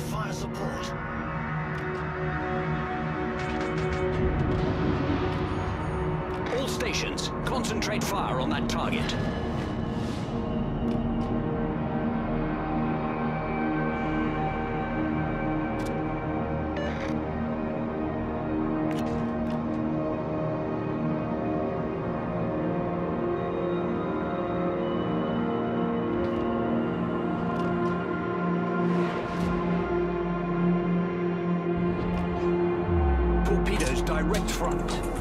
fire support. All stations, concentrate fire on that target. out.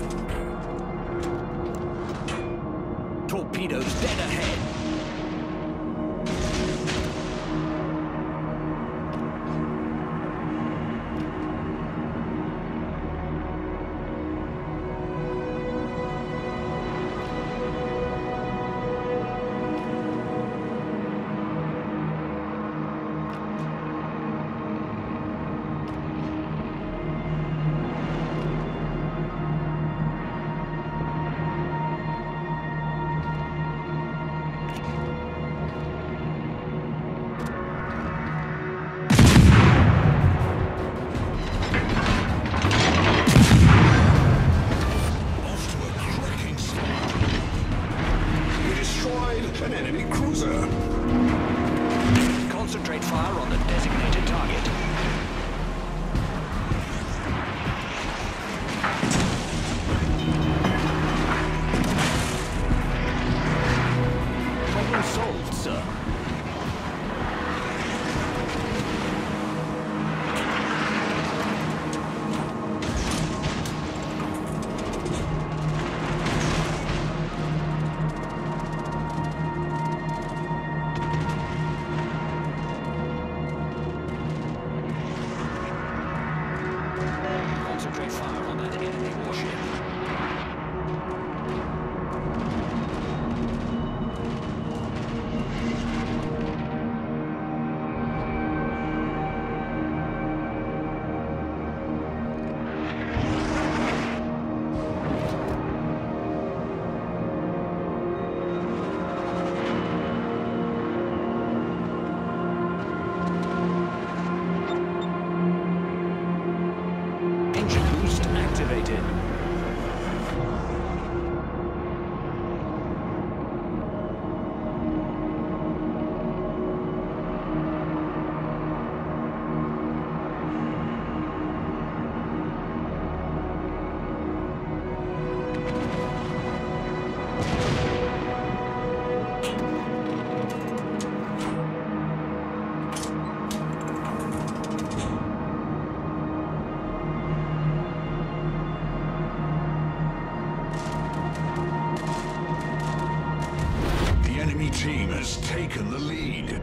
enemy team has taken the lead.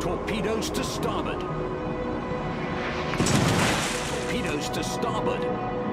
Torpedoes to starboard to starboard.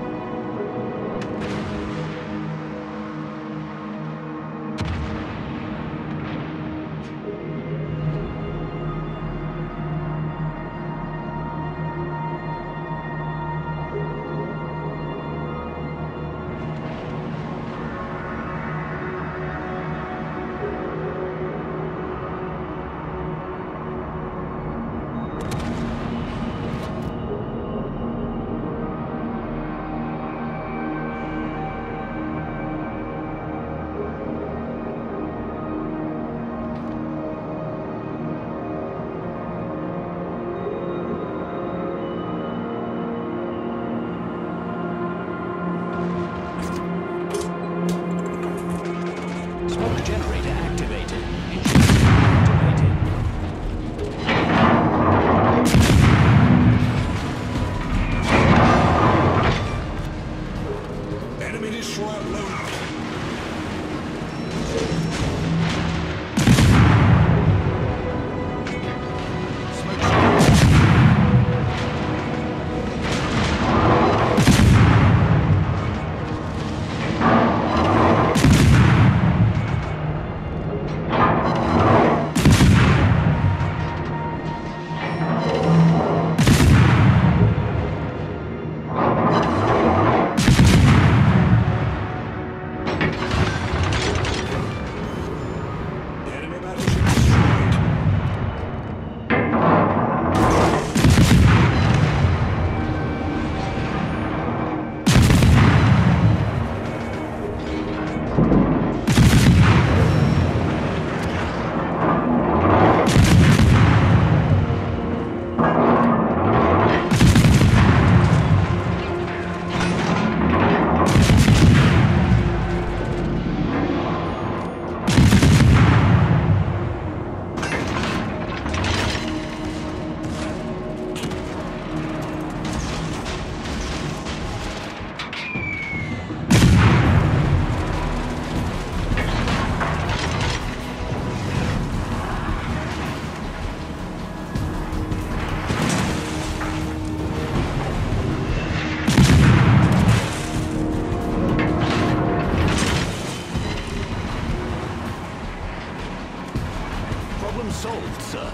Problem solved, sir.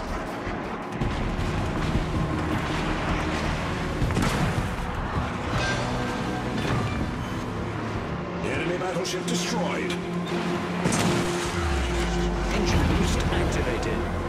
Enemy battleship destroyed. Engine boost activated.